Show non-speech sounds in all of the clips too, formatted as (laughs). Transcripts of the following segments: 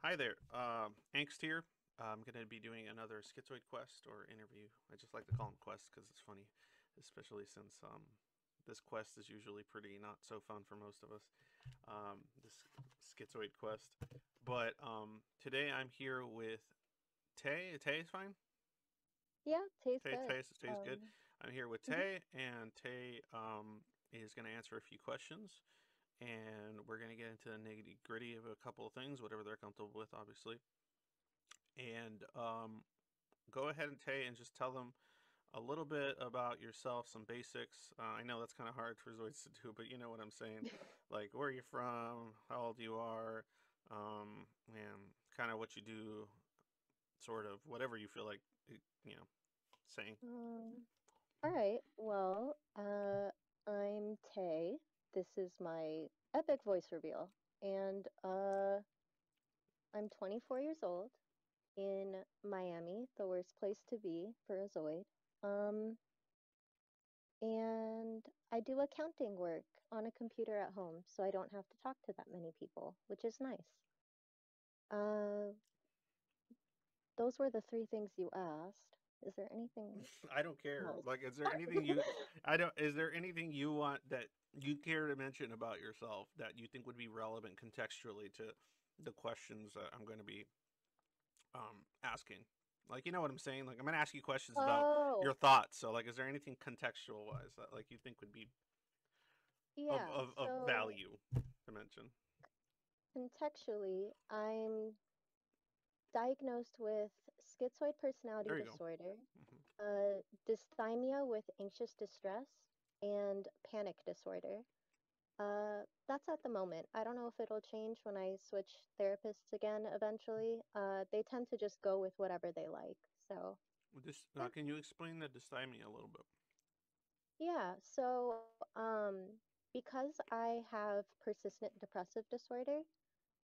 Hi there, um, Angst here. I'm going to be doing another Schizoid quest or interview. I just like to call them quests because it's funny, especially since um, this quest is usually pretty not so fun for most of us. Um, this Schizoid quest, but um, today I'm here with Tei. Tei is fine. Yeah, Tei's Tei, good. Tei, Tei's good. Um, I'm here with mhm. Tei, and Tei um, is going to answer a few questions, and we're going to get into the nitty gritty of a couple of things, whatever they're comfortable with, obviously. And um, go ahead and Tei and just tell them a little bit about yourself, some basics. Uh, I know that's kind of hard for Zoids to do, but you know what I'm saying. (laughs) Like where are you're from, how old you are, um, and kind of what you do, sort of whatever you feel like, you know, saying. Um, all right. Well, uh, I'm Tei. This is my epic voice reveal, and uh, I'm 24 years old in Miami, the worst place to be for a Zoid. Um, and I do accounting work on a computer at home, so I don't have to talk to that many people, which is nice. Uh, those were the three things you asked. Is there anything (laughs) I don't care. else? Like, is there (laughs) anything you, I don't, is there anything you want that you care to mention about yourself that you think would be relevant contextually to the questions that I'm going to be um, asking? Like, you know what I'm saying? Like, I'm going to ask you questions about Oh, your thoughts. So, like, is there anything contextual wise that, like, you think would be of, yeah. of, of So value to mention? contextually, I'm diagnosed with schizoid personality There you go. disorder, hmm uh, dysthymia with anxious distress, and panic disorder. Uh, that's at the moment. I don't know if it'll change when I switch therapists again eventually. Uh, they tend to just go with whatever they like. So, This, uh, can you explain the dysthymia a little bit? Yeah, so um, because I have persistent depressive disorder,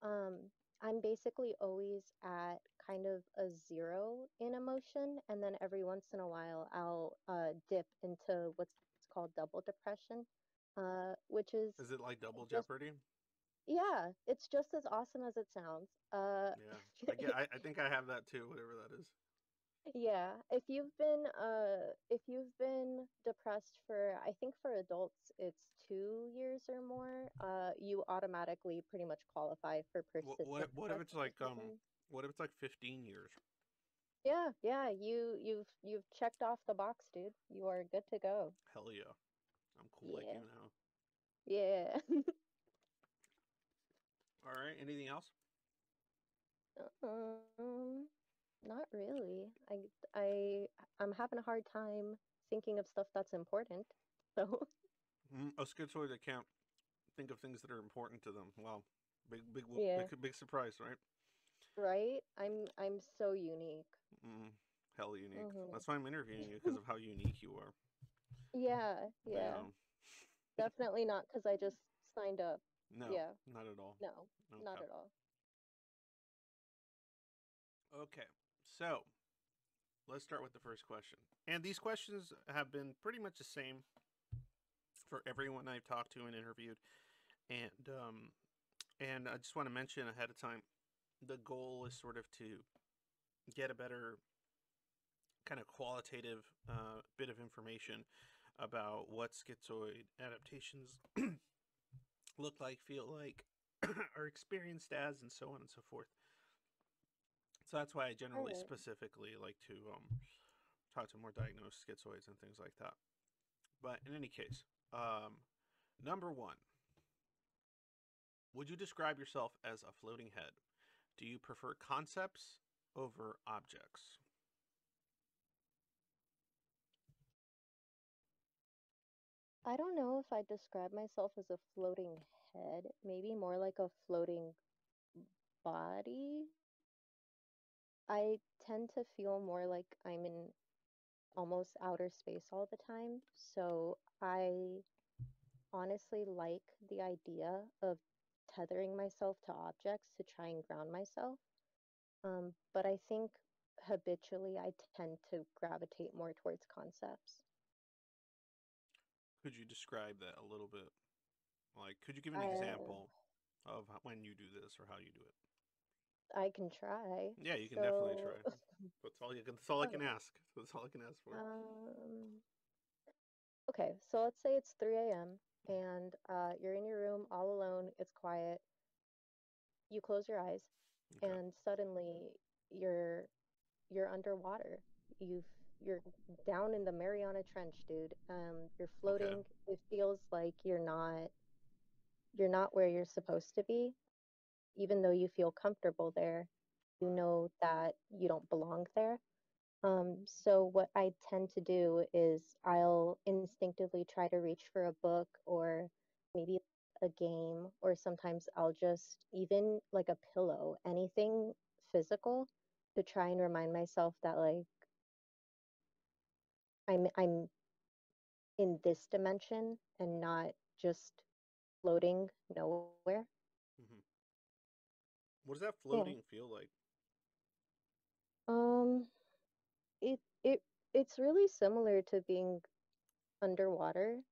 um, I'm basically always at kind of a zero in emotion, and then every once in a while I'll uh, dip into what's called double depression, uh, which is Is it like double just, jeopardy? yeah, it's just as awesome as it sounds. Uh, Yeah. (laughs) I get, I, I think I have that too, whatever that is. Yeah, if you've been uh if you've been depressed for I think for adults it's two years or more, uh you automatically pretty much qualify for What, what, what if it's like, um, what if it's like 15 years? Yeah, yeah, you you've you've checked off the box, dude. You are good to go. Hell yeah. I'm cool like you now. Yeah. (laughs) All right. Anything else? Um, not really. I I I'm having a hard time thinking of stuff that's important. So, (laughs) Mm, a schizoid that can't think of things that are important to them. Wow. Big, big, yeah, big, big surprise, right? right? I'm I'm so unique. Mm, hell unique. hmm That's why I'm interviewing you because of how unique you are. Yeah, yeah. (laughs) Definitely not because I just signed up. No, Yeah, not at all. no, not at all. Okay. So let's start with the first question. And these questions have been pretty much the same for everyone I've talked to and interviewed. And um, and I just want to mention ahead of time, the goal is sort of to get a better kind of qualitative uh, bit of information about what schizoid adaptations (clears throat) look like, feel like, (clears throat) are experienced as, and so on and so forth. So that's why I generally right. specifically like to um, talk to more diagnosed schizoids and things like that. But in any case, um, number one, would you describe yourself as a floating head? Do you prefer concepts over objects? I don't know if I describe myself as a floating head, maybe more like a floating body. I tend to feel more like I'm in almost outer space all the time. So I honestly like the idea of tethering myself to objects to try and ground myself. Um, but I think habitually I tend to gravitate more towards concepts. Could you describe that a little bit? Like, could you give an I example of how, when you do this or how you do it? I can try. Yeah, you can definitely try. (laughs) That's all you can. That's all I can ask. That's all I can ask for. Um, okay, so let's say it's 3 a.m. and uh, you're in your room all alone, it's quiet. You close your eyes, Okay. and suddenly you're you're underwater. You've you're down in the Mariana Trench, dude. Um, you're Okay. floating. It feels like you're not you're not where you're supposed to be, even though you feel comfortable there. You know that you don't belong there. Um, so what I tend to do is I'll instinctively try to reach for a book or maybe a game, or sometimes I'll just even like a pillow, anything physical to try and remind myself that like I'm I'm in this dimension and not just floating nowhere. hmm What does that Yeah. floating feel like? Um, it it it's really similar to being underwater.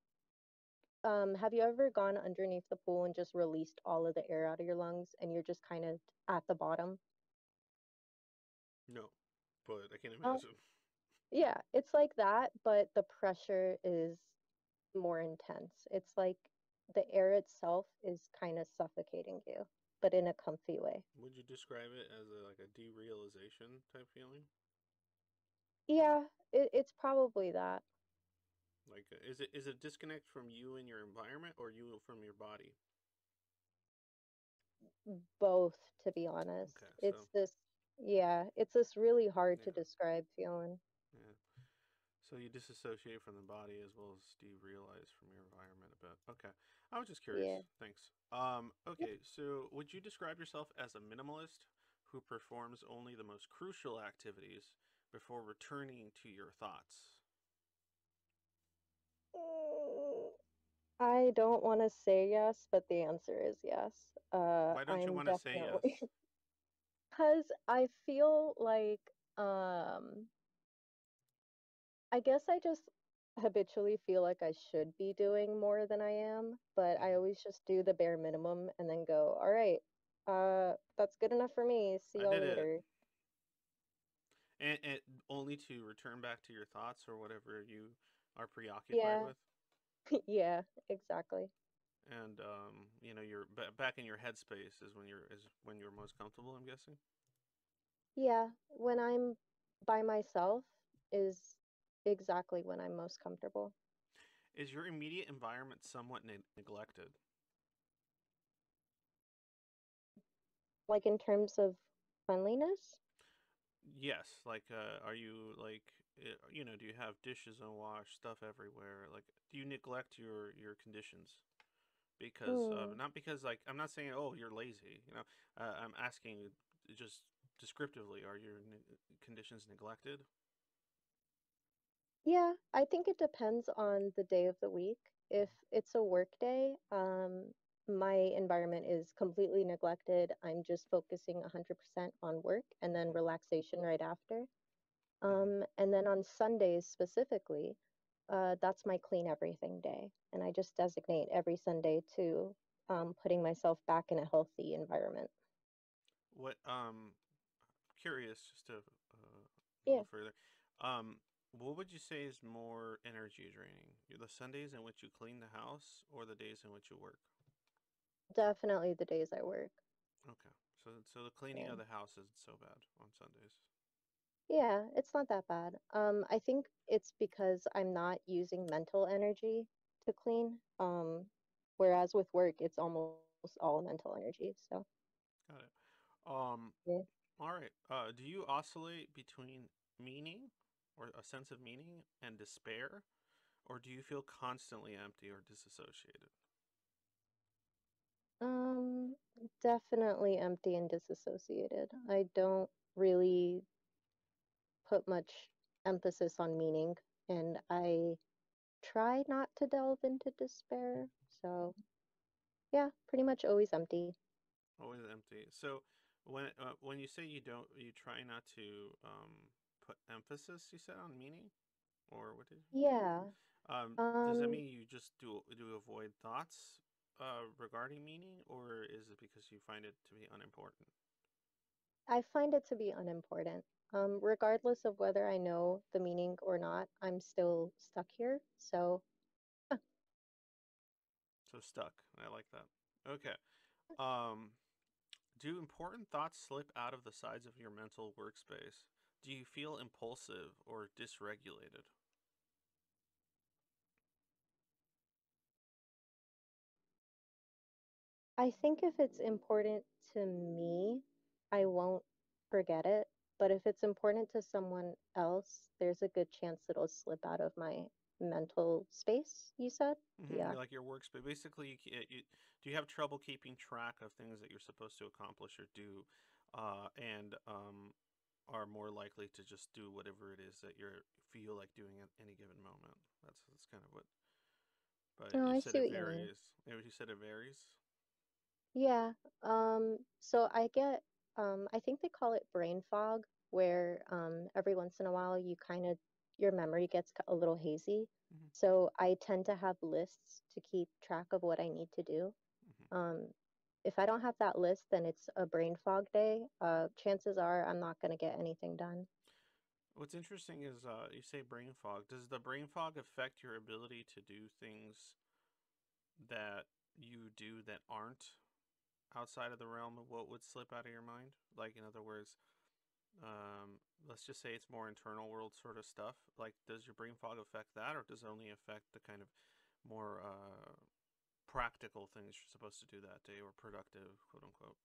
Um, have you ever gone underneath the pool and just released all of the air out of your lungs and you're just kind of at the bottom? No, but I can Oh, imagine. yeah, it's like that, but the pressure is more intense. It's like the air itself is kind of suffocating you, but in a comfy way. Would you describe it as a, like a derealization type feeling? Yeah, it, it's probably that. Like, uh, is it is it disconnect from you and your environment, or you from your body? Both, to be honest. Okay, It's so this, yeah, it's this really hard to describe feeling. yeah. So you disassociate from the body as well as derealize from your environment a bit. Okay, I was just curious. Yeah. Thanks. Um, Yep. okay, so would you describe yourself as a minimalist who performs only the most crucial activities before returning to your thoughts? I don't want to say yes, but the answer is yes. Uh, Why don't you want to say yes? (laughs) because I feel like um I guess I just habitually feel like I should be doing more than I am, but I hmm always just do the bare minimum and then go, all right, uh, that's good enough for me. See y'all did it. later. And, and only to return back to your thoughts or whatever you are preoccupied Yeah, with. (laughs) yeah, exactly. And um, you know, you're ba back in your headspace is when you're is when you're most comfortable, I'm guessing. Yeah, when I'm by myself is exactly when I'm most comfortable. Is your immediate environment somewhat ne neglected? Like in terms of cleanliness? Yes, like uh, are you like uh, you know, do you have dishes unwashed, stuff everywhere? Like, do you neglect your your conditions? Because uh, Hmm. not because like I'm not saying oh you're lazy, you know. Uh, I'm asking just descriptively, are your ne conditions neglected? Yeah, I think it depends on the day of the week. If it's a work day, um, my environment is completely neglected. I'm just focusing 100% on work and then Mm-hmm. relaxation right after. Um, and then on Sundays specifically, uh, that's my clean everything day. And I just designate every Sunday to um, putting myself back in a healthy environment. What um curious just to uh, Yeah, further. Um, what would you say is more energy draining? The Sundays in which you clean the house or the days in which you work? definitely the days I work. Okay. So so the cleaning Yeah. of the house isn't so bad on Sundays. Yeah, it's not that bad. Um, I think it's because I'm not using mental energy to clean. Um, whereas with work, it's almost all mental energy. So, Got it. Um, yeah. all right. Uh, do you oscillate between meaning or a sense of meaning and despair, or do you feel constantly empty or disassociated? Um, definitely empty and disassociated. I don't really put much emphasis on meaning, and I try not to delve into despair. So, yeah, pretty much always empty. Always empty. So when uh, when you say you don't, you try not to um, put emphasis. You said on meaning, or what did you? Yeah. Um, does that Um, mean you just do do avoid thoughts uh, regarding meaning, or is it because you find it to be unimportant? I find it to be unimportant. Um, regardless of whether I know the meaning or not, I'm still stuck here. So, So stuck. I like that. Okay. Um, do important thoughts slip out of the sides of your mental workspace? Do you feel impulsive or dysregulated? I think if it's important to me, I won't forget it. But if it's important to someone else, there's a good chance it'll slip out of my mental space, you said? hmm Yeah. Like your workspace. Basically, you, you, do you have trouble keeping track of things that you're supposed to accomplish or do, uh, and um, are more likely to just do whatever it is that you feel like doing at any given moment? That's that's kind of what. But Oh, you I said see it what you mean. varies. You you said it varies. Yeah. Um, so I get, um, I think they call it brain fog, where um, every once in a while you kind of, your memory gets a little hazy. hmm So I tend to have lists to keep track of what I need to do. hmm Um, if I don't have that list, then it's a brain fog day. Uh, chances are I'm not going to get anything done. What's interesting is uh, you say brain fog. Does the brain fog affect your ability to do things that you do that aren't outside of the realm of what would slip out of your mind? Like, in other words, um, let's just say it's more internal world sort of stuff. Like, does your brain fog affect that, or does it only affect the kind of more uh, practical things you're supposed to do that day or productive, quote unquote?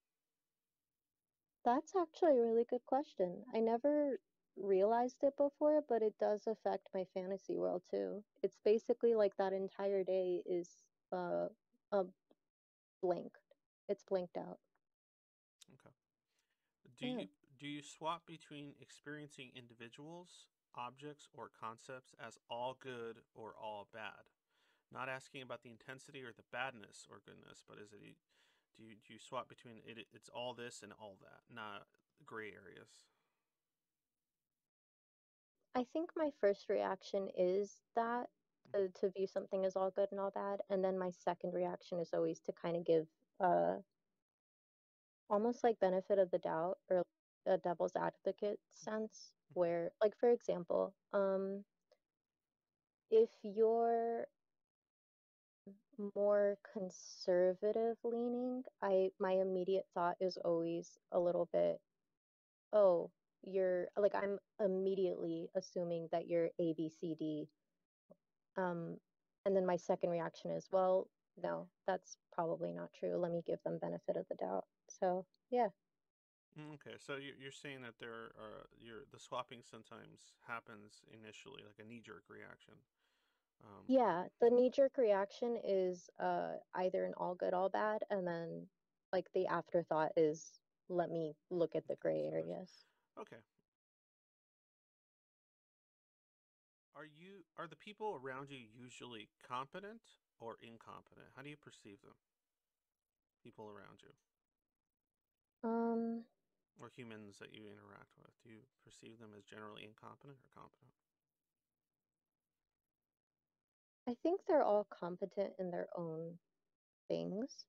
That's actually a really good question. I never realized it before, but it does affect my fantasy world too. It's basically like that entire day is uh, a blank. It's blinked out. Okay. Do Yeah. you do you swap between experiencing individuals, objects, or concepts as all good or all bad? Not asking about the intensity or the badness or goodness, but is it do you do you swap between it it's all this and all that, not gray areas? I think my first reaction is that uh, to view something as all good and all bad, and then my second reaction is always to kind of give uh almost like benefit of the doubt or a devil's advocate sense where like for example, um if you're more conservative leaning, I my immediate thought is always a little bit, oh, you're like I'm immediately assuming that you're A, B, C, D. Um, and then my second reaction is, well, no, that's probably not true. Let me give them benefit of the doubt. So yeah. Mm, Okay, so you- you're saying that there are your the swapping sometimes happens initially, like a knee jerk reaction. Um, Yeah, the knee-jerk reaction is uh either an all good, all bad, and then like the afterthought is let me look at the gray areas. okay. Are you are the people around you usually competent or incompetent? How do you perceive them? People around you Um, or humans that you interact with? Do you perceive them as generally incompetent or competent? I think they're all competent in their own things.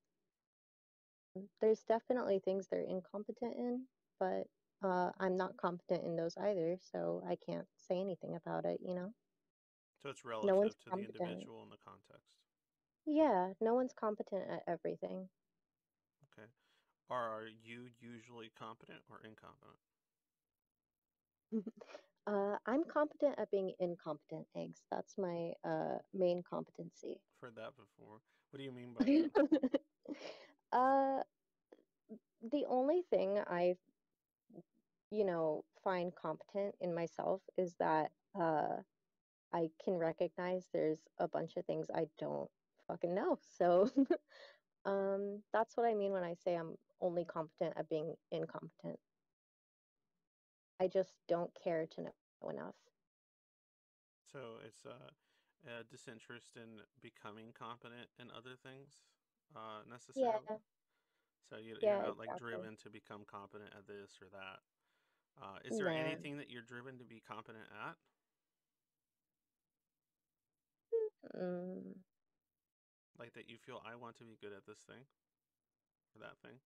There's definitely things they're incompetent in, but uh I'm not competent in those either, so I can't say anything about it, you know? So it's relative No to the individual and the context. Yeah, no one's competent at everything. Okay. Are you usually competent or incompetent? (laughs) Uh, I'm competent at being incompetent, eggs. That's my uh main competency. I've heard that before. What do you mean by that? (laughs) Uh, the only thing I, you know, find competent in myself is that uh I can recognize there's a bunch of things I don't fucking know. (laughs) So, um, that's what I mean when I say I'm only competent at being incompetent. I just don't care to know enough. So it's uh, a disinterest in becoming competent in other things, uh, necessarily. Yeah, So you, you're yeah, not like exactly. driven to become competent at this or that. Uh, is there Nah. anything that you're driven to be competent at? Mm. Like that you feel I want to be good at this thing or that thing?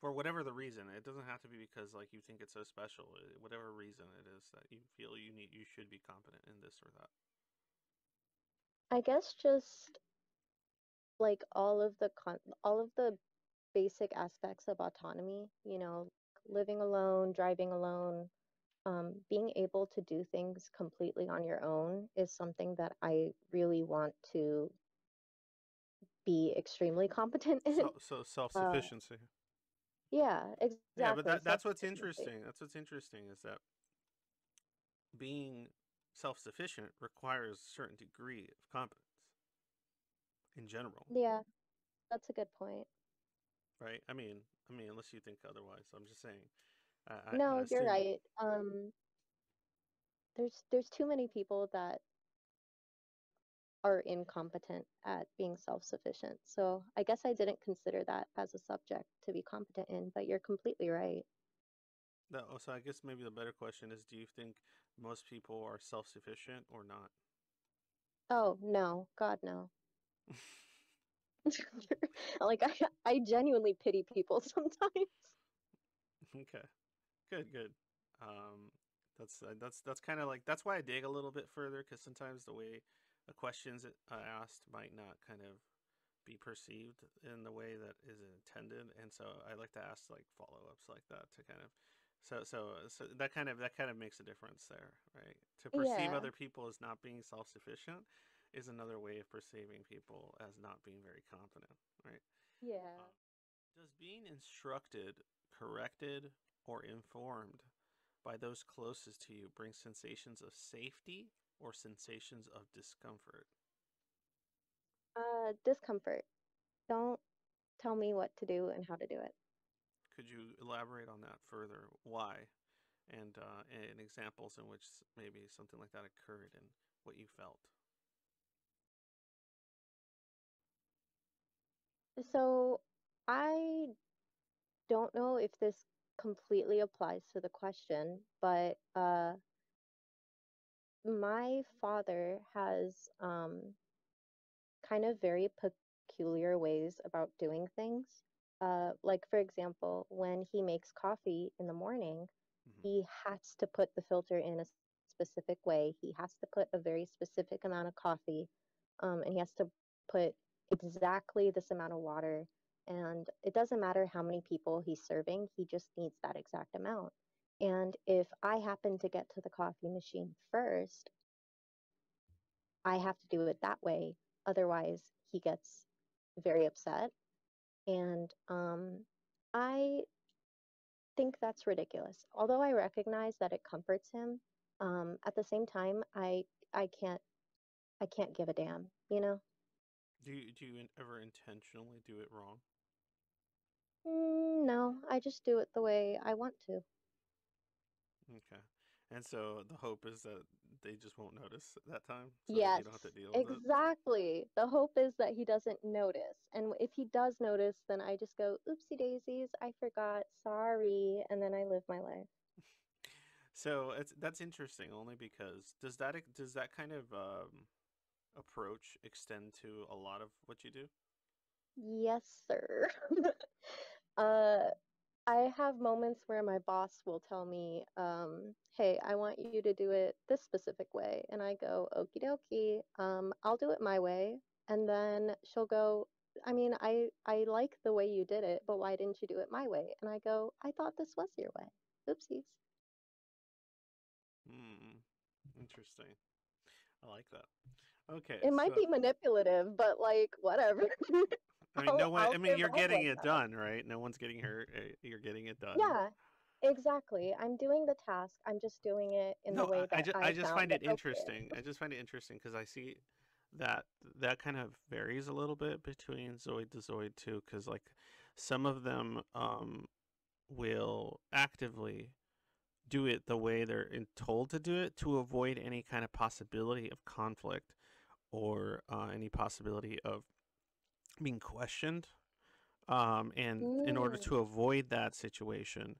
for whatever the reason. It doesn't have to be because like you think it's so special. uh, Whatever reason it is that you feel you need, you should be competent in this or that. I guess just like all of the con all of the basic aspects of autonomy, you know, living alone, driving alone, um, being able to do things completely on your own is something that I really want to be extremely competent in. So, so self sufficiency. Yeah, exactly. yeah, but that, that's what's interesting. That's what's interesting is that being self sufficient requires a certain degree of competence in general, Yeah, that's a good point. right? I mean, I mean, unless you think otherwise. I'm just saying. I, I, I No, you're right. Um, there's there's too many people that are incompetent at being self-sufficient. So I guess I didn't consider that as a subject to be competent in, but you're completely right. No, so I guess maybe the better question is: Do you think most people are self sufficient or not? Oh, no, God, no. (laughs) (laughs) Like I I genuinely pity people (laughs) sometimes. Okay, good, good. Um, that's uh, that's that's kind of like that's why I dig a little bit further because sometimes the way questions uh, asked might not kind of be perceived in the way that is intended, and so I like to ask like follow ups like that to kind of so so so that kind of that kind of makes a difference there, right? To perceive Yeah. other people as not being self sufficient is another way of perceiving people as not being very competent, right? Yeah. Does being instructed, corrected, or informed by those closest to you bring sensations of safety or sensations of discomfort? Uh, discomfort. Don't tell me what to do and how to do it. Could you elaborate on that further? Why? And, uh, and examples in which maybe something like that occurred and what you felt. So I don't know if this completely applies to the question, but uh, my father has um, kind of very peculiar ways about doing things. Uh, like, for example, when he makes coffee in the morning, Mhm. he has to put the filter in a specific way. He has to put a very specific amount of coffee, um, and he has to put exactly this amount of water. And it doesn't matter how many people he's serving, he just needs that exact amount. And if I happen to get to the coffee machine first, I have to do it that way. Otherwise, he gets very upset. And um, I think that's ridiculous. Although I recognize that it comforts him, um, at the same time, I I can't I can't give a damn, you know? Do you, do you ever intentionally do it wrong? Mm, no, I just do it the way I want to. Okay. And so the hope is that they just won't notice that time, so that Yes, you don't have to deal with it. exactly. The hope is that he doesn't notice. And if he does notice, then I just go, oopsie daisies, I forgot, sorry, and then I live my life. (laughs) So it's that's interesting only because does that does that kind of um, approach extend to a lot of what you do? Yes, sir. (laughs) uh, I have moments where my boss will tell me, um, hey, I want you to do it this specific way. And I go, okie dokie, um, I'll do it my way. And then she'll go, I mean, I, I like the way you did it, but why didn't you do it my way? And I go, I thought this was your way. Oopsies. Hmm. Interesting. I like that. Okay. It might so- be manipulative, but like, whatever. (laughs) I (laughs) mean, no one. I'll mean, you're getting it done, right? No one's getting hurt. eh, You're getting it done. Yeah, exactly. I'm doing the task. I'm just doing it in no, the way I, that I, ju- I I just find it interesting. I just find it interesting because I see that that kind of varies a little bit between Zoid to Zoid too. Because like some of them um, will actively do it the way they're told to do it to avoid any kind of possibility of conflict or uh, any possibility of being questioned. Um, and in order to avoid that situation,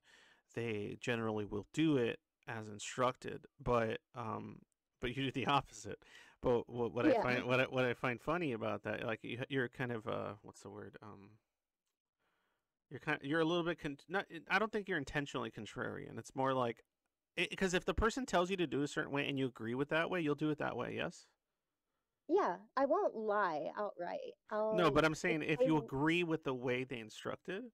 they generally will do it as instructed, but um, but you do the (laughs) opposite. But what, what I find what I, what I find funny about that, like you, you're kind of uh, what's the word? Um, You're kind. You're a little bit. Con- not. I don't think you're intentionally contrarian. It's more like, because if the person tells you to do a certain way and you agree with that way, you'll do it that way. Yes. Yeah, I won't lie outright. No, I'll but I'm saying if they you w- agree with the way they instructed,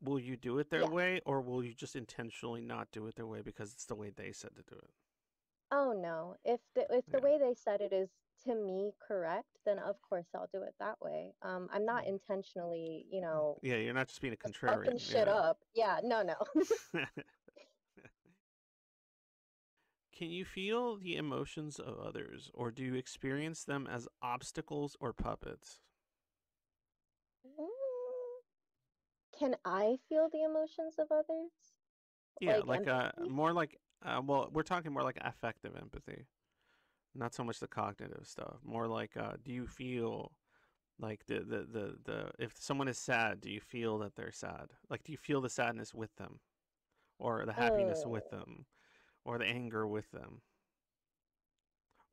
will you do it their yeah. way, or will you just intentionally not do it their way because it's the way they said to do it? Oh no. If the if the Yeah. way they said it is to me correct, then of course I'll do it that way. Um, I'm not Mm. intentionally, you know, Yeah, you're not just being a contrarian. shit up. Yeah, no, no. (laughs) (laughs) Can you feel the emotions of others, or do you experience them as obstacles or puppets? Mm, Can I feel the emotions of others? Yeah, Like like uh, more like uh, well, we're talking more like affective empathy, not so much the cognitive stuff. More like, uh, do you feel like the, the the the if someone is sad, do you feel that they're sad? Like, do you feel the sadness with them, or the happiness with Oh, them, or the anger with them,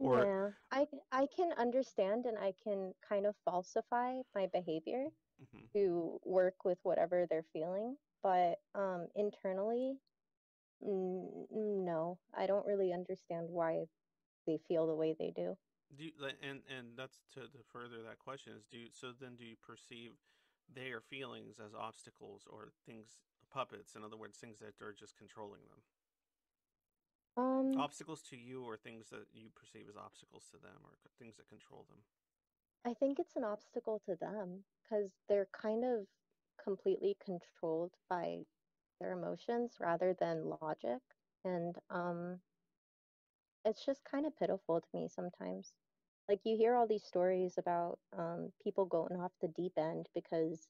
or yeah. I I can understand and I can kind of falsify my behavior Mhm. to work with whatever they're feeling, but um internally, mm, no, I don't really understand why they feel the way they do. do you, and and that's to, to further that question is do you, so then do you perceive their feelings as obstacles or things puppets? In other words, things that are just controlling them. Um, obstacles to you or things that you perceive as obstacles to them or c- things that control them I think it's an obstacle to them because they're kind of completely controlled by their emotions rather than logic. And um, it's just kind of pitiful to me sometimes. Like you hear all these stories about um, people going off the deep end because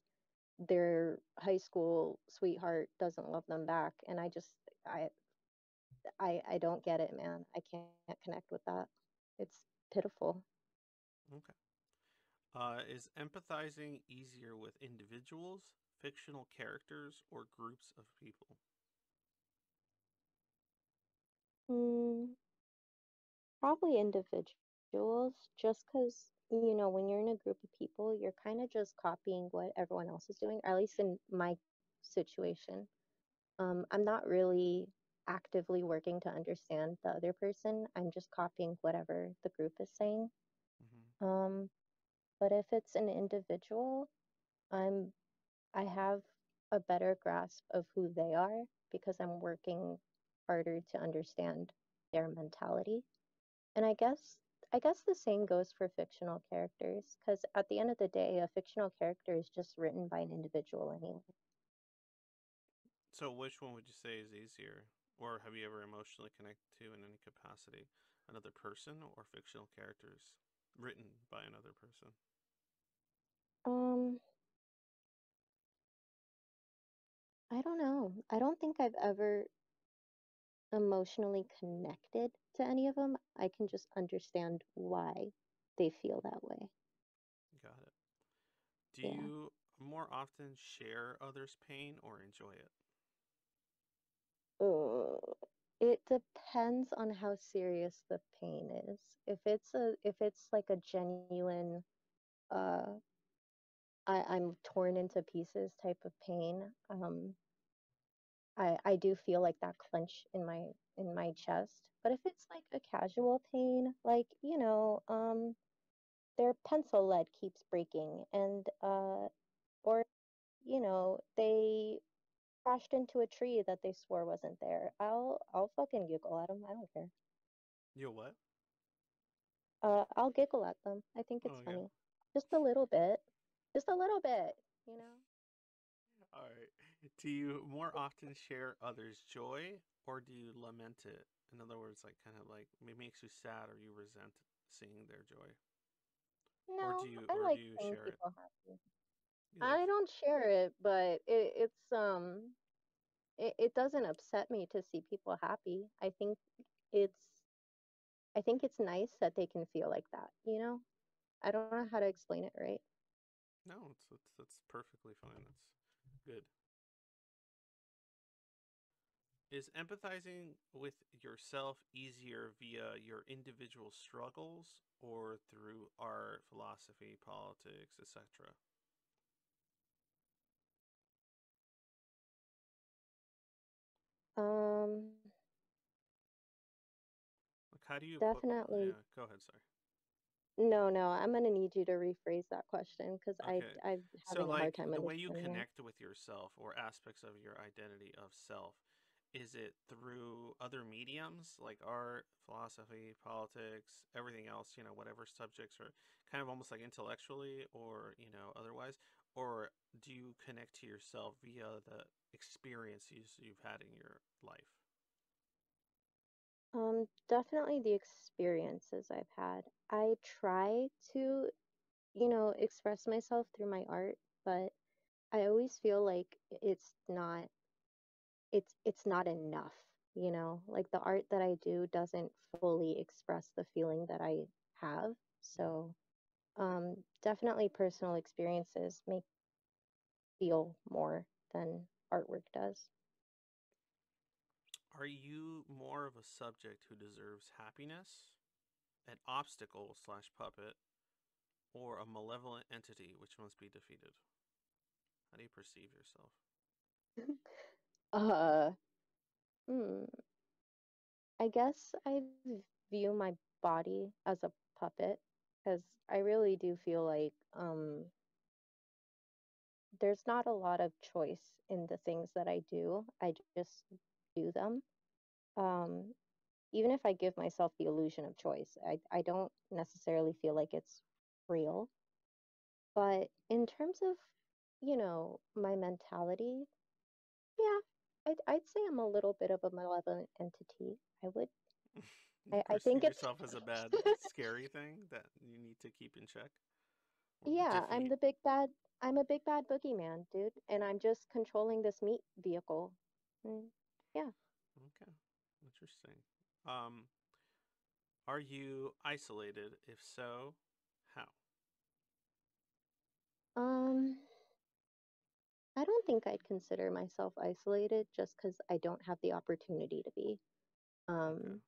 their high school sweetheart doesn't love them back, and I just I I I don't get it, man. I can't connect with that. It's pitiful. okay uh, is empathizing easier with individuals fictional characters or groups of people Mm, probably individuals, just because, you know, when you're in a group of people, you're kind of just copying what everyone else is doing, or at least in my situation. Um, I'm not really actively working to understand the other person. I'm just copying whatever the group is saying. hmm Um, but if it's an individual, I'm I have a better grasp of who they are because I'm working harder to understand their mentality. And I guess I guess the same goes for fictional characters because at the end of the day, a fictional character is just written by an individual anyway. so which one would you say is easier or have you ever emotionally connected to in any capacity another person or fictional characters written by another person Um, I don't know. I don't think I've ever emotionally connected to any of them. I can just understand why they feel that way. got it do Yeah. you more often share others pain or enjoy it It depends on how serious the pain is. If it's a if it's like a genuine uh I, I'm torn into pieces type of pain, um I I do feel like that clench in my in my chest. But if it's like a casual pain, like, you know, um their pencil lead keeps breaking and uh or you know, they crashed into a tree that they swore wasn't there. I'll I'll fucking giggle at them. I don't care. you what Uh, I'll giggle at them. I think it's oh yeah funny. Just a little bit. Just a little bit, you know? All right. Do you more often share others' joy or do you lament it? In other words, like kind of like it makes you sad or you resent seeing their joy, or No, do you I or like do you share it? people happy. You I don't share it, but it, it's um it, it doesn't upset me to see people happy. I think it's I think it's nice that they can feel like that, you know? I don't know how to explain it right. no, it's it's that's perfectly fine. That's good. Is empathizing with yourself easier via your individual struggles or through art, philosophy, politics, etc.? Um, like how do you definitely? Put, yeah, go ahead. Sorry. No, no, I'm gonna need you to rephrase that question because okay. I I'm having so, like, hard time. The way you connect with yourself or aspects of your identity of self, is it through other mediums like art, philosophy, politics, everything else? You know, whatever subjects are kind of almost like intellectually or you know otherwise, or do you connect to yourself via the experiences you've had in your life? Um, definitely the experiences I've had. I try to, you know, express myself through my art, but I always feel like it's not it's it's not enough, you know? Like the art that I do doesn't fully express the feeling that I have. So, um, definitely personal experiences make feel more than artwork does. Are you more of a subject who deserves happiness, an obstacle slash puppet, or a malevolent entity which must be defeated? How do you perceive yourself? (laughs) Uh, hmm. I guess I view my body as a puppet because I really do feel like um there's not a lot of choice in the things that I do. I just do them. Um, even if I give myself the illusion of choice, I I don't necessarily feel like it's real. But in terms of, you know, my mentality, yeah, I'd I'd say I'm a little bit of a malevolent entity. I would (laughs) I I think perceive it's yourself as a (laughs) bad, scary thing that you need to keep in check Yeah, I'm defeat? the big bad I'm a big bad boogeyman, dude, and I'm just controlling this meat vehicle. Mm, yeah. Okay, interesting. Um, are you isolated? If so, how? Um, I don't think I'd consider myself isolated just because I don't have the opportunity to be. Um,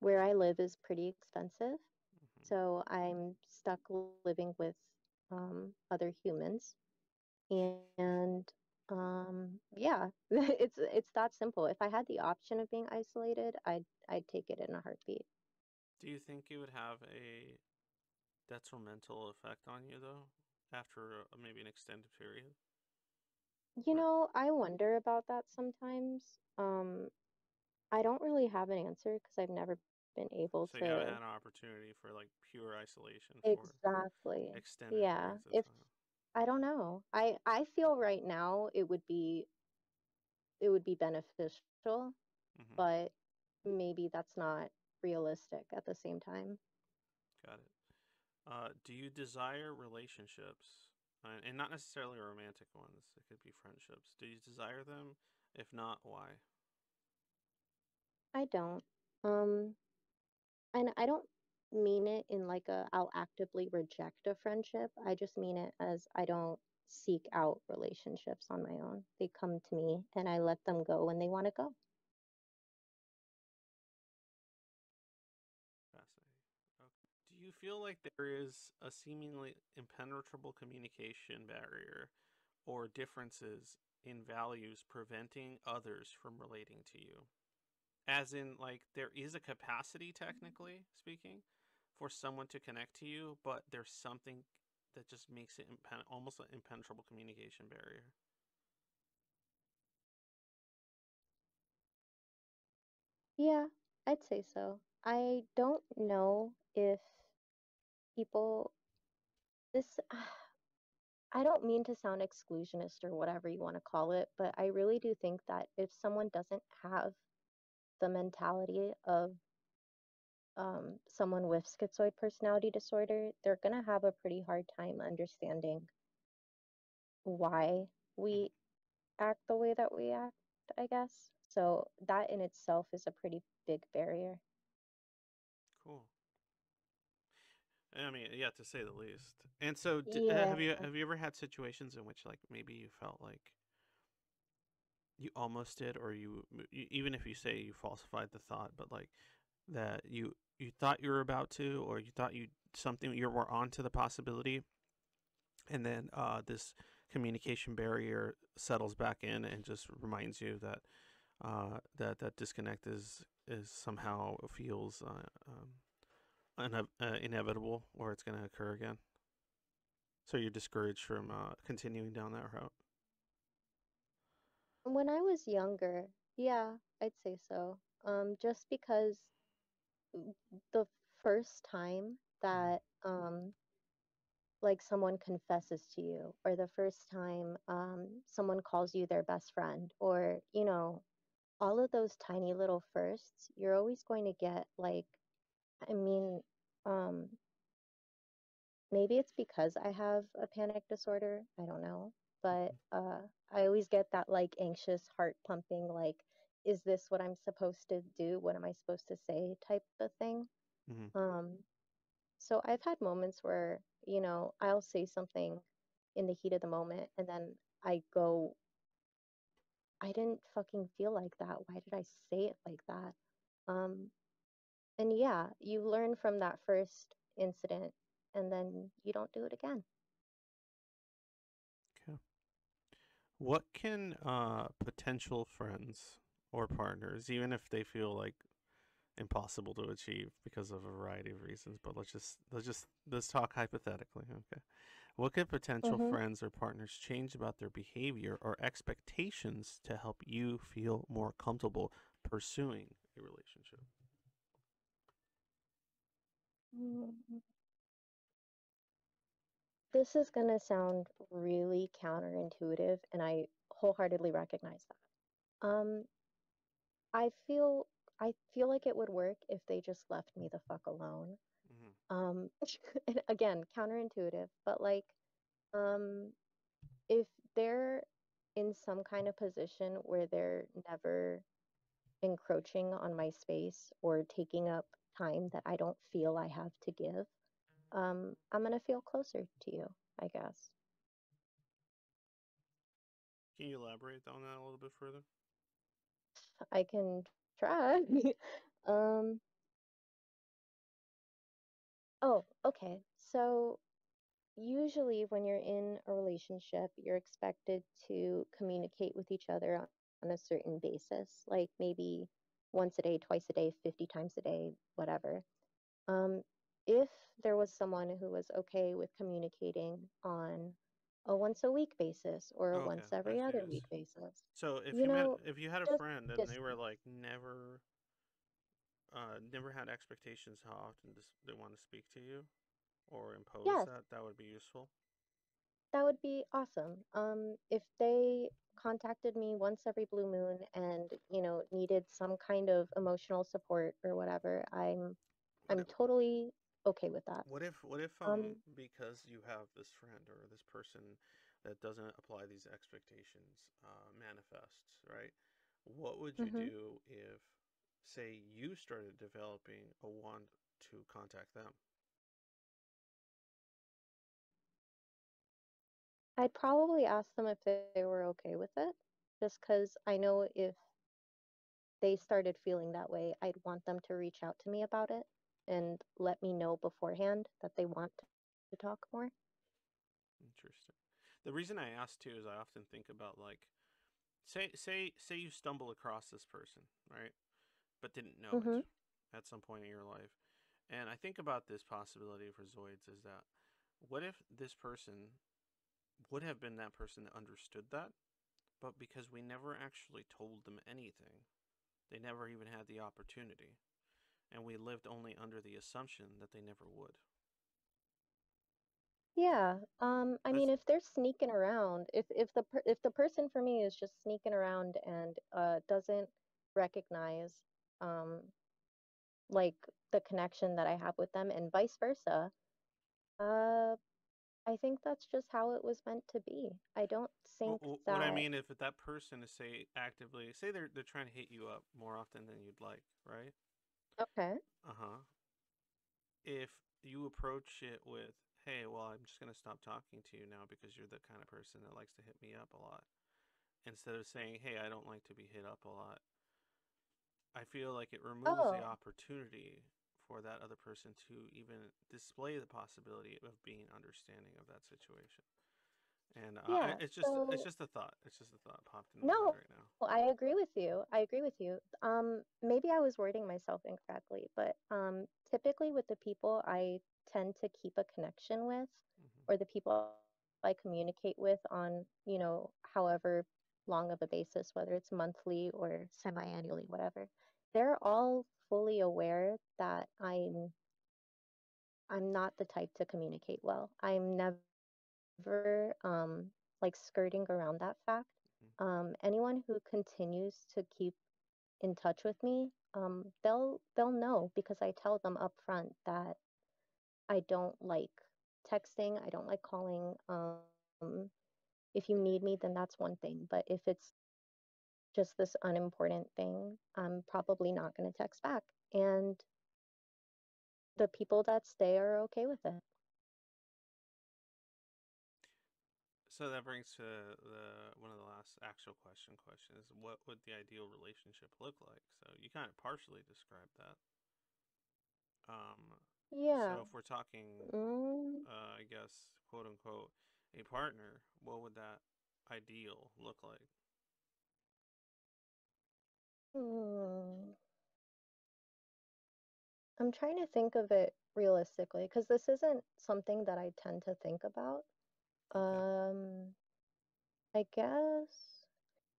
where I live is pretty expensive, hmm so I'm stuck living with um other humans. And um yeah, (laughs) it's it's that simple. If I had the option of being isolated, I'd I'd take it in a heartbeat. Do you think it would have a detrimental effect on you though, after uh, maybe an extended period? You know, I wonder about that sometimes. Um, I don't really have an answer because I've never been able so you haven't to had an opportunity for like pure isolation for exactly. extended Yeah, if. I don't know. I I feel right now it would be it would be beneficial, hmm but maybe that's not realistic at the same time. Got it. Uh, do you desire relationships, uh, and not necessarily romantic ones? It could be friendships. Do you desire them? If not, why? I don't. Um, and I don't mean it in like a I'll actively reject a friendship. I just mean it as I don't seek out relationships on my own. They come to me and I let them go when they want to go. Do you feel like there is a seemingly impenetrable communication barrier or differences in values preventing others from relating to you? As in, like, there is a capacity, mm-hmm. technically speaking, for someone to connect to you, but there's something that just makes it impen- almost an impenetrable communication barrier. Yeah, I'd say so. I don't know if people this (sighs) I don't mean to sound exclusionist or whatever you want to call it, but I really do think that if someone doesn't have the mentality of um, someone with schizoid personality disorder, they're going to have a pretty hard time understanding why Mhm. we act the way that we act, I guess. So that in itself is a pretty big barrier. Cool. I mean, yeah, to say the least. And so, d- uh, Yeah. have you have you ever had situations in which, like, maybe you felt like you almost did, or you, you even if you say you falsified the thought, but like that you you thought you were about to, or you thought you something you were onto the possibility, and then uh, this communication barrier settles back in and just reminds you that uh, that that disconnect is is somehow feels uh, um, uh, inevitable or it's going to occur again. So you're discouraged from uh, continuing down that route. When I was younger, yeah, I'd say so. Um, just because the first time Mhm. that um like someone confesses to you or the first time um someone calls you their best friend or you know all of those tiny little firsts, you're always going to get like I mean, um maybe it's because I have a panic disorder, I don't know, but uh I always get that like anxious heart pumping like is this what I'm supposed to do? What am I supposed to say type of thing. hmm Um so I've had moments where, you know, I'll say something in the heat of the moment and then I go, I didn't fucking feel like that. Why did I say it like that? Um And yeah, you learn from that first incident and then you don't do it again. Okay. What can uh, potential friends or partners, even if they feel like impossible to achieve because of a variety of reasons, but let's just let's just let's talk hypothetically, okay? What could potential hmm friends or partners change about their behavior or expectations to help you feel more comfortable pursuing a relationship? This is gonna sound really counterintuitive, and I wholeheartedly recognize that. Um, I feel I feel like it would work if they just left me the fuck alone. hmm Um, (laughs) again, counterintuitive, but like, um, if they're in some kind of position where they're never encroaching on my space or taking up time that I don't feel I have to give, um, I'm gonna feel closer to you, I guess. Can you elaborate on that a little bit further? I can try. (laughs) Um, oh, okay. So usually when you're in a relationship, you're expected to communicate with each other on, on a certain basis, like maybe once a day, twice a day, 50 times a day, whatever. Um, if there was someone who was okay with communicating on a once a week basis or a Oh, okay, once every other week basis, So if you you met if you had a friend and they were like never uh never had expectations how often they want to speak to you or impose Yes, that, that would be useful. that would be awesome. Um, if they contacted me once every blue moon and, you know, needed some kind of emotional support or whatever, I'm I'm totally okay with that. what if what if um Um, because you have this friend or this person that doesn't apply these expectations uh manifests, right? What would you mhm. do if say you started developing a want to contact them? I'd probably ask them if they were okay with it, just because I know if they started feeling that way, I'd want them to reach out to me about it and let me know beforehand that they want to talk more. Interesting. The reason I ask too is I often think about like say say say you stumble across this person, right? But didn't know it hmm at some point in your life. And I think about this possibility for Zoids is that what if this person would have been that person that understood that, but because we never actually told them anything, they never even had the opportunity, and we lived only under the assumption that they never would. Yeah, um, I mean, if they're sneaking around, if if the per if the person for me is just sneaking around and uh doesn't recognize um like the connection that I have with them and vice versa, uh, I think that's just how it was meant to be. I don't think Well, what I mean if that person is say actively say they're they're trying to hit you up more often than you'd like, right? Okay, Uh huh. If you approach it with, "Hey, well, I'm just gonna stop talking to you now because you're the kind of person that likes to hit me up a lot," instead of saying, "Hey, I don't like to be hit up a lot," I feel like it removes the oh, opportunity for that other person to even display the possibility of being understanding of that situation. And uh, Yeah, it's just it's just a thought. It's just a thought popped in my head no, right now. I agree with you. I agree with you. Um, maybe I was wording myself incorrectly, but um, typically with the people I tend to keep a connection with, hmm or the people I communicate with on, you know, however long of a basis, whether it's monthly or semi-annually, whatever, they're all fully aware that I'm I'm not the type to communicate well. I'm never um like skirting around that fact. Um, anyone who continues to keep in touch with me, um, they'll they'll know because I tell them up front that I don't like texting, I don't like calling. Um, if you need me, then that's one thing. But if it's just this unimportant thing, I'm probably not going to text back. And the people that stay are okay with it. So that brings to the one of the last actual question questions. What would the ideal relationship look like? So you kind of partially described that. Um, Yeah. so if we're talking, Mm, uh, I guess, quote unquote, a partner, what would that ideal look like? hmm. I'm trying to think of it realistically because this isn't something that I tend to think about. Um, I guess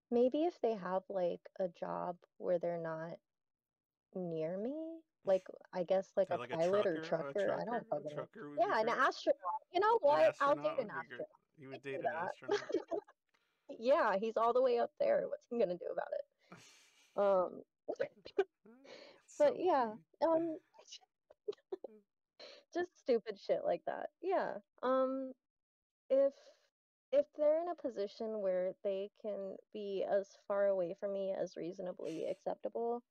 maybe if they have like a job where they're not near me, like (laughs) I guess like a like a pilot or trucker, trucker. I don't fucking know. trucker Yeah, an astronaut. You know what? I'll date an would be great. astronaut. You would date an astronaut. (laughs) Yeah, he's all the way up there. What's he gonna do about it? Um, (laughs) but yeah, um, just stupid shit like that. Yeah. Um, if if they're in a position where they can be as far away from me as reasonably acceptable,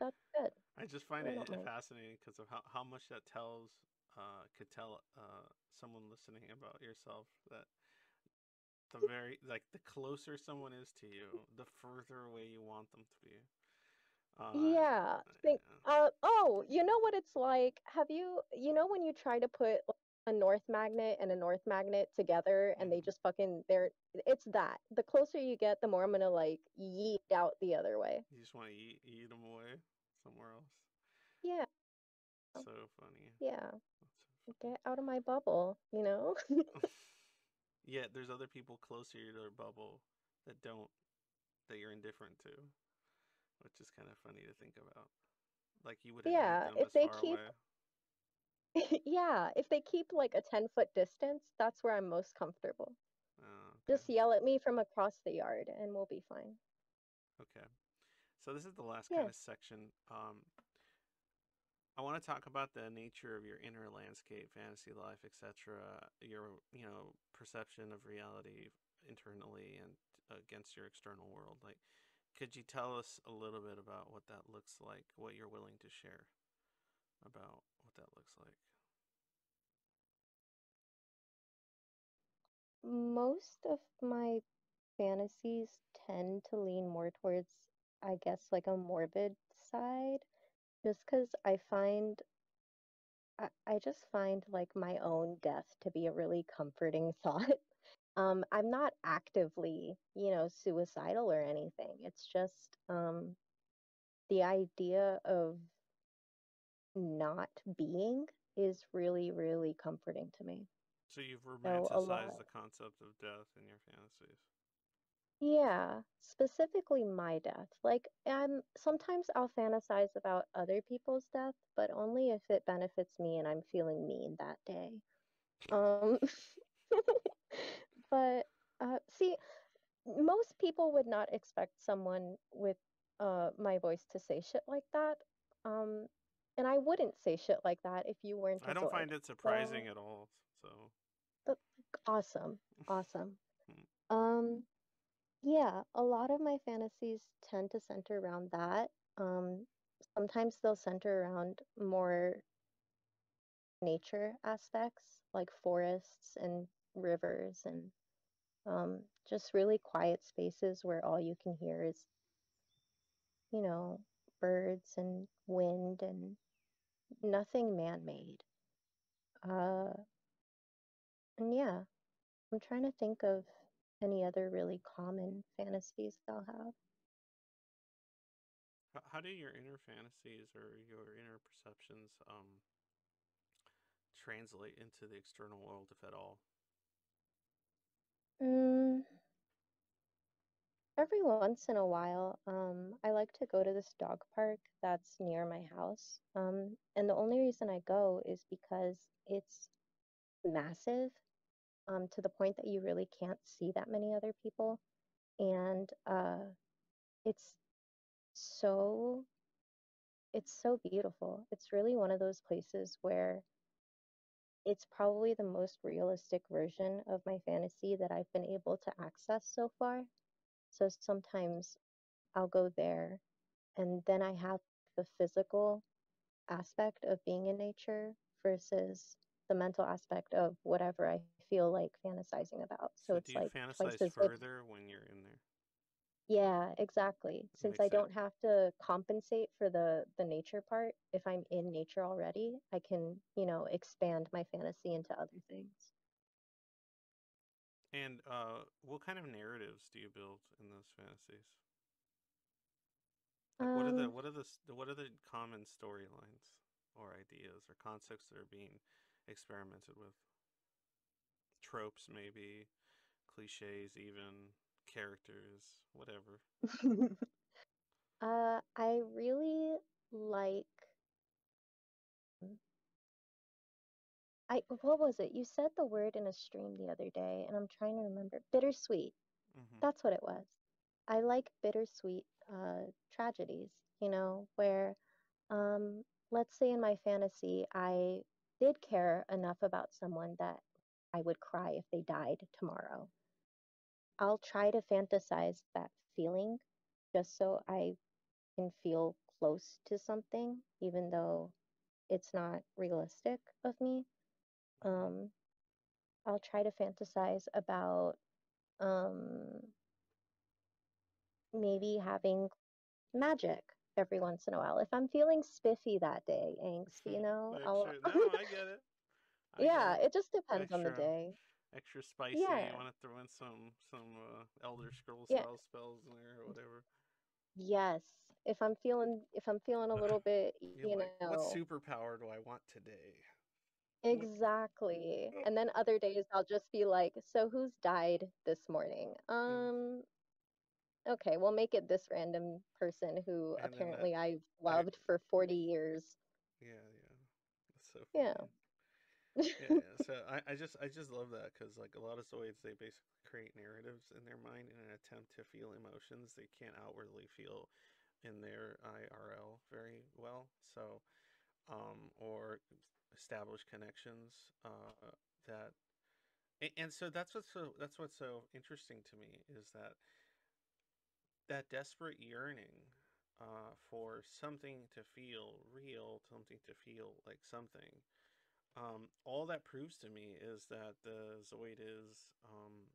that's good. I just find I it mind. fascinating because of how, how much that tells uh could tell uh someone listening about yourself that the very like the closer someone is to you, the further away you want them to be. Uh Yeah. Think, yeah. uh, oh, you know what it's like? Have you, you know, when you try to put like, a north magnet and a north magnet together and they hmm just fucking, they're, it's that. The closer you get, the more I'm gonna like yeet out the other way. You just want to eat eat them away somewhere else. Yeah. So funny. Yeah. So Get out of my bubble, you know? (laughs) (laughs) yeah there's other people closer to their bubble that don't that you're indifferent to, which is kind of funny to think about. Like you wouldn't Yeah, if they keep, away. (laughs) yeah, if they keep like a 10 foot distance, that's where I'm most comfortable. Oh, okay. Just yell at me from across the yard and we'll be fine. Okay. So this is the last Yeah. kind of section. Um, I want to talk about the nature of your inner landscape, fantasy life, etc. Your, you know, perception of reality internally and against your external world. Like, could you tell us a little bit about what that looks like? What you're willing to share about that looks like? Most of my fantasies tend to lean more towards, I guess, like a morbid side, just because I find, I, I just find like my own death to be a really comforting (laughs) thought. Um, I'm not actively, you know, suicidal or anything. It's just um, the idea of not being is really, really comforting to me. So you've romanticized lot. the concept of death in your fantasies. Yeah, specifically my death. Like, um, sometimes I'll fantasize about other people's death, but only if it benefits me and I'm feeling mean that day. Um, (laughs) but uh, see, most people would not expect someone with uh my voice to say shit like that. Um, and I wouldn't say shit like that if you weren't I don't find it surprising So, at all. So, but awesome, (laughs) awesome. hmm, Um, Yeah, a lot of my fantasies tend to center around that. Um, sometimes they'll center around more nature aspects, like forests and rivers and um, just really quiet spaces where all you can hear is, you know, birds and wind and nothing man-made. Uh, and yeah, I'm trying to think of any other really common fantasies I'll have. How, how do your inner fantasies or your inner perceptions um translate into the external world, if at all? Mm, every once in a while, um, I like to go to this dog park that's near my house. Um, and the only reason I go is because it's massive, um, to the point that you really can't see that many other people. And uh, it's so it's so beautiful. It's really one of those places where it's probably the most realistic version of my fantasy that I've been able to access so far. So sometimes I'll go there and then I have the physical aspect of being in nature versus the mental aspect of whatever I feel like fantasizing about. So So do it's you like fantasize further when you're in there? Yeah, exactly. Since I sense. don't have to compensate for the the nature part, if I'm in nature already, I can, you know, expand my fantasy into other things. And uh, what kind of narratives do you build in those fantasies? Like, what are the Um, what are the what are the common storylines or ideas or concepts that are being experimented with? Tropes, maybe cliches, even characters, whatever. (laughs) uh, I really like I what was it? You said the word in a stream the other day, and I'm trying to remember. Bittersweet. hmm That's what it was. I like bittersweet uh tragedies, you know, where um let's say in my fantasy I did care enough about someone that I would cry if they died tomorrow. I'll try to fantasize that feeling just so I can feel close to something, even though it's not realistic of me. Um, I'll try to fantasize about um, maybe having magic every once in a while. If I'm feeling spiffy that day, angst, you know, I'll, Extra. No, I get it. (laughs) I get yeah, it. it just depends on the day. extra spicy. Yeah, You want to throw in some some uh, Elder Scroll yeah, style spells in there or whatever. yes. If I'm feeling, if I'm feeling a (laughs) little bit, you like, what superpower do I want today? What? exactly. And then other days I'll just be like, so who's died this morning? Mm. Um, Okay, we'll make it this random person who And then that, apparently I've that, loved for 40 years. yeah, yeah, that's so Yeah. funny. Yeah, yeah. (laughs) So I, I just, I just love that because like a lot of Zoids, they basically create narratives in their mind in an attempt to feel emotions they can't outwardly feel in their IRL very well. So, um, or establish connections, uh, that, and, so that's what's so, that's what's so interesting to me is that that desperate yearning uh, for something to feel real, something to feel like something. Um, all that proves to me is that the Zoid is um,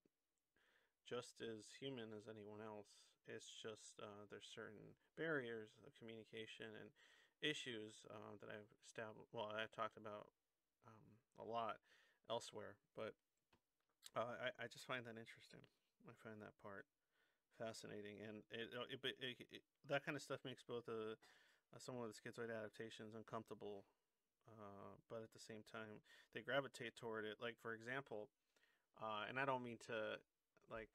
just as human as anyone else. It's just uh, there's certain barriers of communication and issues uh, that I've established. Well, I've talked about um, a lot elsewhere, but uh, I, I just find that interesting. I find that part fascinating, and it, uh, it, it, it that kind of stuff makes both a, a someone with schizoid adaptations uncomfortable, uh, but at the same time they gravitate toward it. Like for example, uh, and I don't mean to like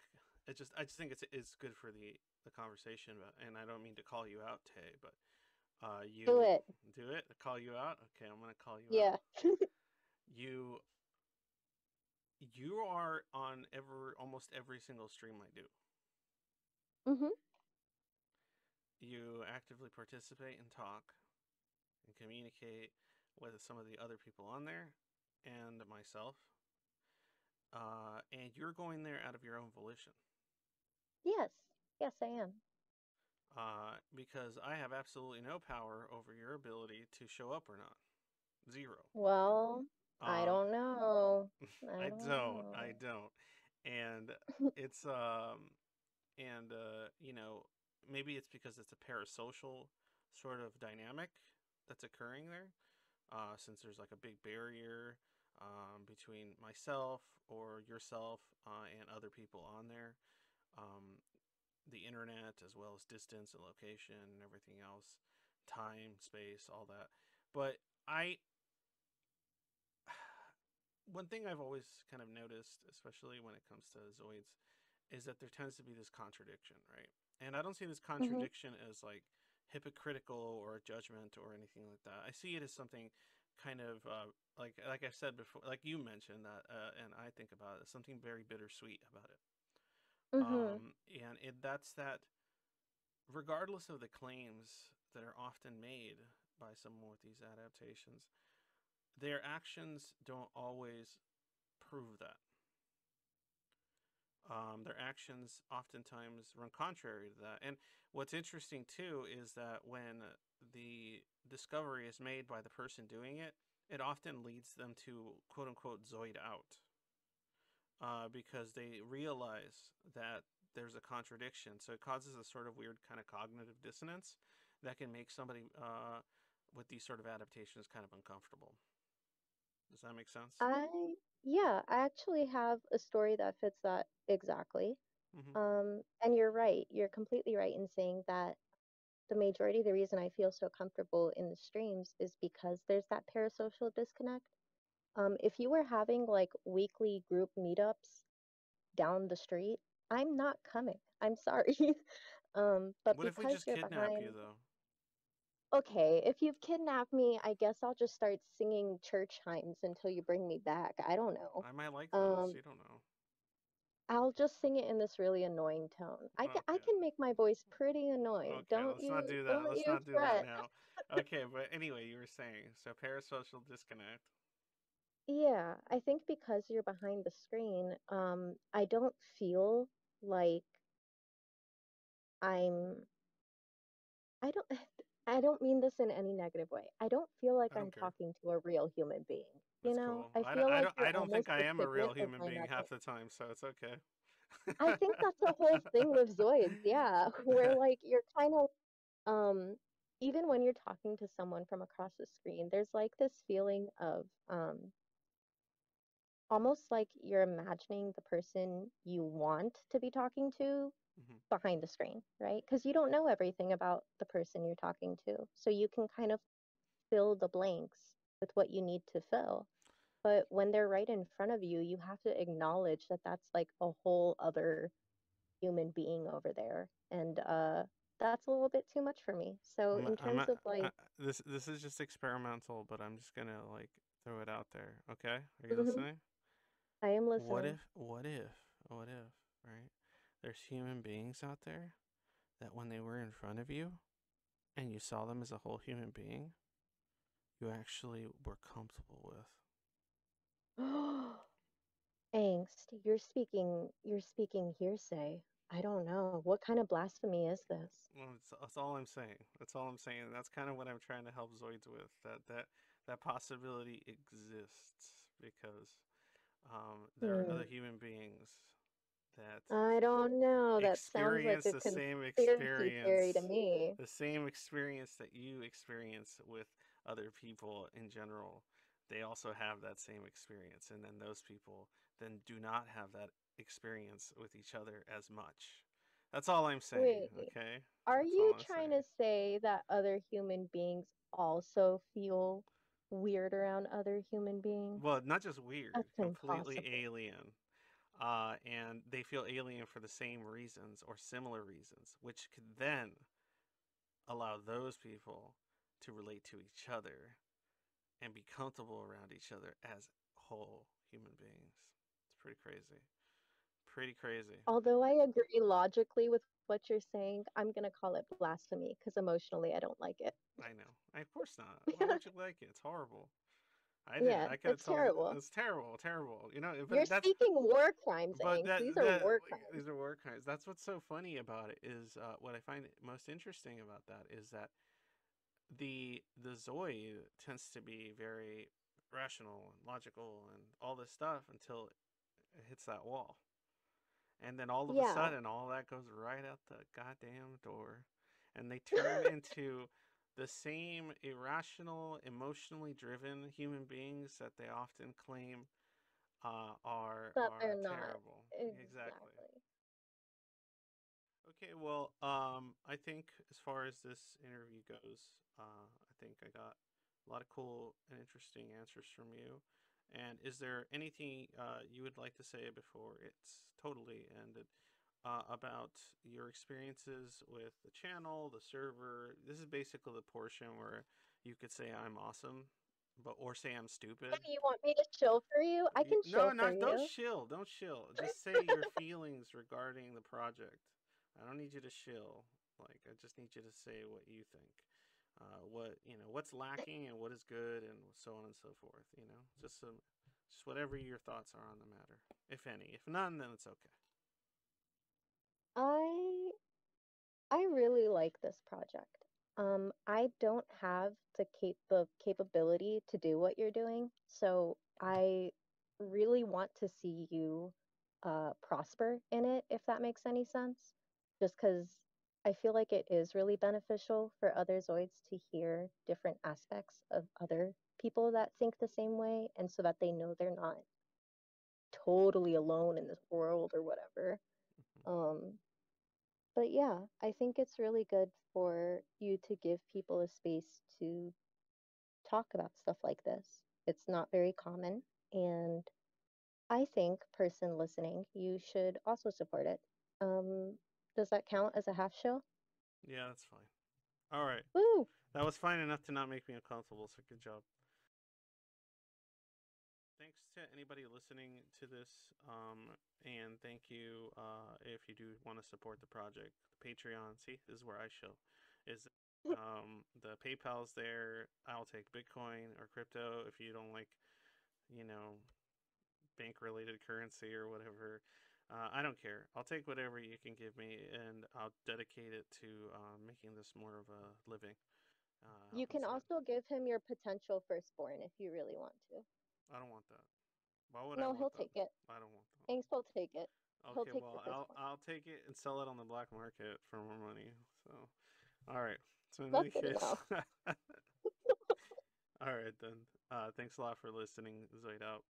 it just I just think it's it's good for the the conversation, but, and I don't mean to call you out, Tei, but uh, Do you it. do it. I Call you out. Okay, I'm gonna call you out. Yeah. (laughs) You you are on ever almost every single stream I do. Mm hmm You actively participate and talk and communicate with some of the other people on there and myself. Uh, and you're going there out of your own volition. Yes. Yes, I am. Uh, because I have absolutely no power over your ability to show up or not. Zero. Well, I Um, don't know. (laughs) I I don't don't. I don't. And (laughs) it's um and uh you know, maybe it's because it's a parasocial sort of dynamic that's occurring there. Uh since there's like a big barrier um, between myself or yourself uh, and other people on there. Um, the internet, as well as distance and location and everything else, time, space, all that. But I, (sighs) one thing I've always kind of noticed, especially when it comes to Zoids, is that there tends to be this contradiction, right? And I don't see this Mm-hmm. contradiction as like hypocritical or a judgment or anything like that. I see it as something kind of uh, like like I said before, like you mentioned that, uh, and I think about it, something very bittersweet about it. Mm-hmm. Um, and it, that's that, regardless of the claims that are often made by someone with these adaptations, their actions don't always prove that. Um, their actions oftentimes run contrary to that. And what's interesting too is that when the discovery is made by the person doing it, it often leads them to quote unquote zoid out uh, because they realize that there's a contradiction. So it causes a sort of weird kind of cognitive dissonance that can make somebody uh, with these sort of adaptations kind of uncomfortable. Does that make sense? I yeah, I actually have a story that fits that exactly. hmm Um, and you're right. You're completely right in saying that the majority of the reason I feel so comfortable in the streams is because there's that parasocial disconnect. Um, if you were having like weekly group meetups down the street, I'm not coming. I'm sorry. (laughs) Um, but What if we because just you're kidnap behind, you though? okay, if you've kidnapped me, I guess I'll just start singing church hymns until you bring me back. I don't know. I might like those. Um, you don't know. I'll just sing it in this really annoying tone. I can I can make my voice pretty annoying. Okay, Don't let's not you do that. Let's not do that now. Okay, but anyway, you were saying so parasocial disconnect. Yeah, I think because you're behind the screen, um, I don't feel like I'm I don't I don't mean this in any negative way. I don't feel like I I'm care. talking to a real human being. You That's know, cool. I I, feel don't, I like don't. I don't think I am a real human being mental. half the time, so it's okay. I think that's the whole thing with Zoids, yeah, (laughs) where (laughs) like you're kind of um even when you're talking to someone from across the screen, there's like this feeling of um almost like you're imagining the person you want to be talking to Mhm. behind the screen, right? Because you don't know everything about the person you're talking to. So you can kind of fill the blanks with what you need to fill. But when they're right in front of you, you have to acknowledge that that's like a whole other human being over there. And uh that's a little bit too much for me. So I'm, in terms of I, like this this is just experimental, but I'm just gonna like throw it out there. Okay, are you Mhm. listening? I am listening. What if? What if? What if? Right? There's human beings out there that when they were in front of you, and you saw them as a whole human being, you actually were comfortable with. Oh, (gasps) Angst, you're speaking you're speaking hearsay. I don't know. What kind of blasphemy is this? Well, that's, that's all I'm saying. That's all I'm saying. That's kind of what I'm trying to help Zoids with. That that that possibility exists because um, there are Hmm. other human beings that I don't know. That sounds like experience a the same theory to experience, me. the same experience that you experience with other people in general. They also have that same experience, and then those people then do not have that experience with each other as much. That's all I'm saying. Wait, Okay, are that's you trying saying. to say that other human beings also feel weird around other human beings? Well, not just weird, That's completely impossible. alien. Uh, and they feel alien for the same reasons or similar reasons, which could then allow those people to relate to each other and be comfortable around each other as whole human beings. It's pretty crazy. Pretty crazy. Although I agree logically with what you're saying, I'm gonna call it blasphemy because emotionally I don't like it. I know. I, of course not. Why (laughs) would you like it? It's horrible. I did. Yeah, I could it's terrible. It's terrible. Terrible. You know. You're speaking war crimes, But that, These are war crimes. these are war crimes. That's what's so funny about it is uh, what I find most interesting about that is that the the Zoid tends to be very rational and logical and all this stuff until it hits that wall, and then all of a sudden all that goes right out the goddamn door, and they turn into the same irrational, emotionally driven human beings that they often claim uh, are But are they're not. terrible. Exactly. Exactly. Okay, well, um, I think as far as this interview goes, uh, I think I got a lot of cool and interesting answers from you. And is there anything uh, you would like to say before it's totally ended uh, about your experiences with the channel, the server? This is basically the portion where you could say I'm awesome, but or say I'm stupid. Do you want me to chill for you? I can no, show for not you. don't chill. don't chill. (laughs) Just say your feelings regarding the project. I don't need you to chill. Like I just need you to say what you think. Uh, what you know, what's lacking and what is good, and so on and so forth. You know, just some, just whatever your thoughts are on the matter, if any. If none, then it's okay. I I really like this project. Um, I don't have the cap the capability to do what you're doing, so I really want to see you uh, prosper in it, if that makes any sense. Just because I feel like it is really beneficial for other Zoids to hear different aspects of other people that think the same way, and so that they know they're not totally alone in this world or whatever. Mhm. Um, but yeah, I think it's really good for you to give people a space to talk about stuff like this. It's not very common, and I think, person listening, you should also support it. Um, does that count as a half show? Yeah, that's fine. All right, Woo! that was fine enough to not make me uncomfortable. So good job. Thanks to anybody listening to this, um, and thank you uh, if you do want to support the project. The Patreon, see, this is where I show. Is (laughs) um, the PayPal's there? I'll take Bitcoin or crypto if you don't like, you know, bank-related currency or whatever. Uh, I don't care. I'll take whatever you can give me, and I'll dedicate it to um, making this more of a living. Uh, You can also give him your potential firstborn if you really want to. I don't want that. Why would No, want he'll that? take it. I don't want that. Hanks will take it. he'll Okay, take well, I'll. I'll take it and sell it on the black market for more money. So, all right. So in any That's good case, (laughs) all right then. Uh, thanks a lot for listening. Zoid out.